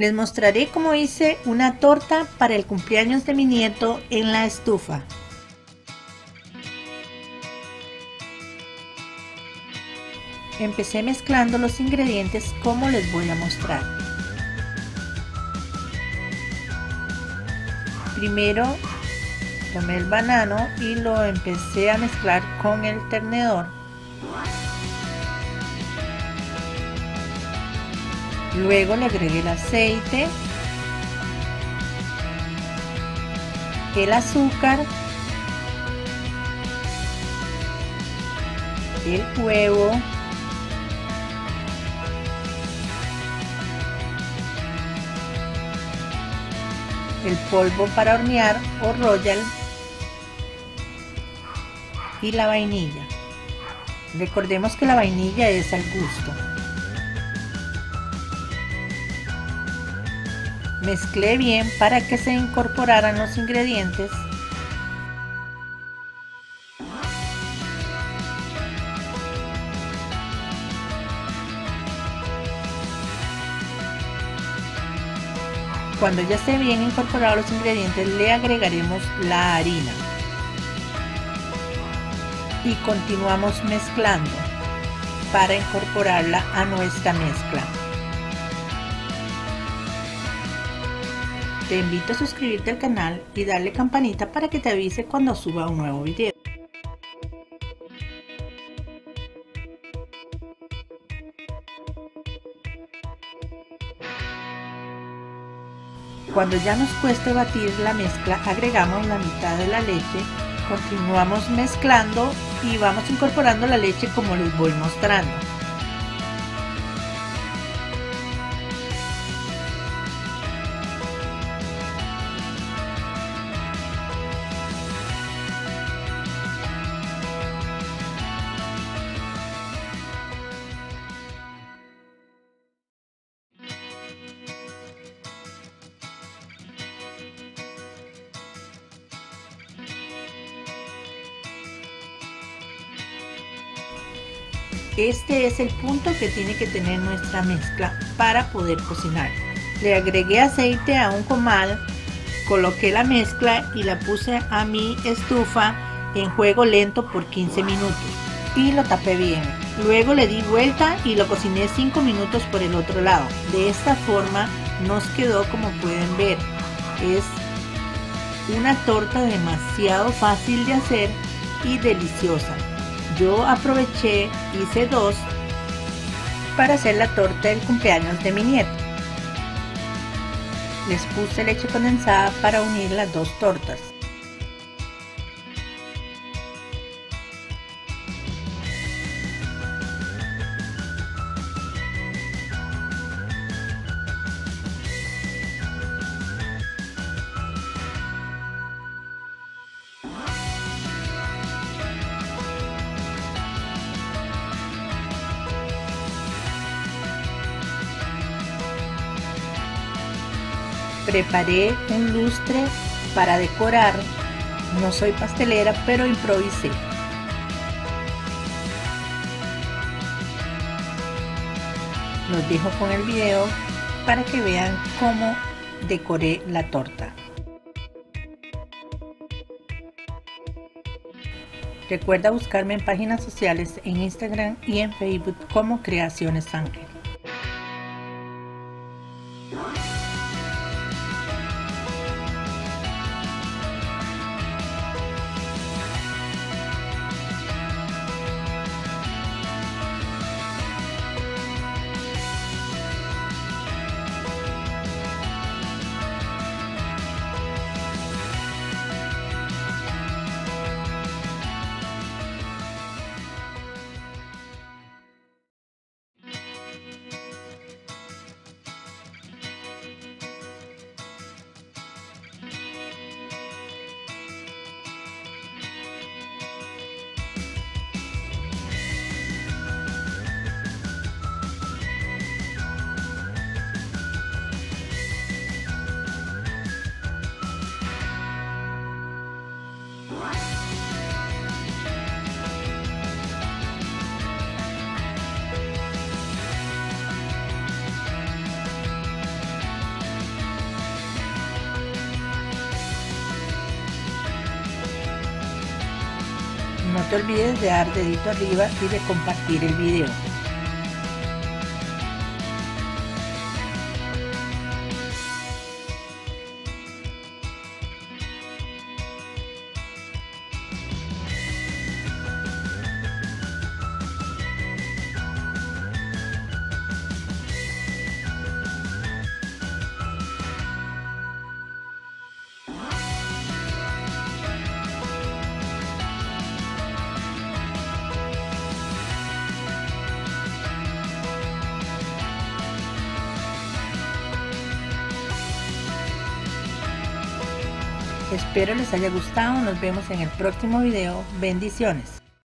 Les mostraré cómo hice una torta para el cumpleaños de mi nieto en la estufa. Empecé mezclando los ingredientes como les voy a mostrar. Primero tomé el banano y lo empecé a mezclar con el tenedor. Luego le agregué el aceite, el azúcar, el huevo, el polvo para hornear o royal y la vainilla. Recordemos que la vainilla es al gusto. Mezclé bien para que se incorporaran los ingredientes Cuando ya esté bien incorporados los ingredientes le agregaremos la harina. Y continuamos mezclando para incorporarla a nuestra mezcla. Te invito a suscribirte al canal y darle campanita para que te avise cuando suba un nuevo video. Cuando ya nos cueste batir la mezcla, agregamos la mitad de la leche, continuamos mezclando y vamos incorporando la leche como les voy mostrando. Este es el punto que tiene que tener nuestra mezcla para poder cocinar. Le agregué aceite a un comal, coloqué la mezcla y la puse a mi estufa en juego lento por 15 minutos y lo tapé bien. Luego le di vuelta y lo cociné 5 minutos por el otro lado. De esta forma nos quedó como pueden ver. Es una torta demasiado fácil de hacer y deliciosa yo aproveché, hice dos para hacer la torta del cumpleaños de mi nieto. Les puse leche condensada para unir las dos tortas. Preparé un lustre para decorar. No soy pastelera, pero improvisé. Los dejo con el video para que vean cómo decoré la torta. Recuerda buscarme en páginas sociales en Instagram y en Facebook como Creaciones Ángel. Te olvides de dar dedito arriba y de compartir el video. Espero les haya gustado. Nos vemos en el próximo video. Bendiciones.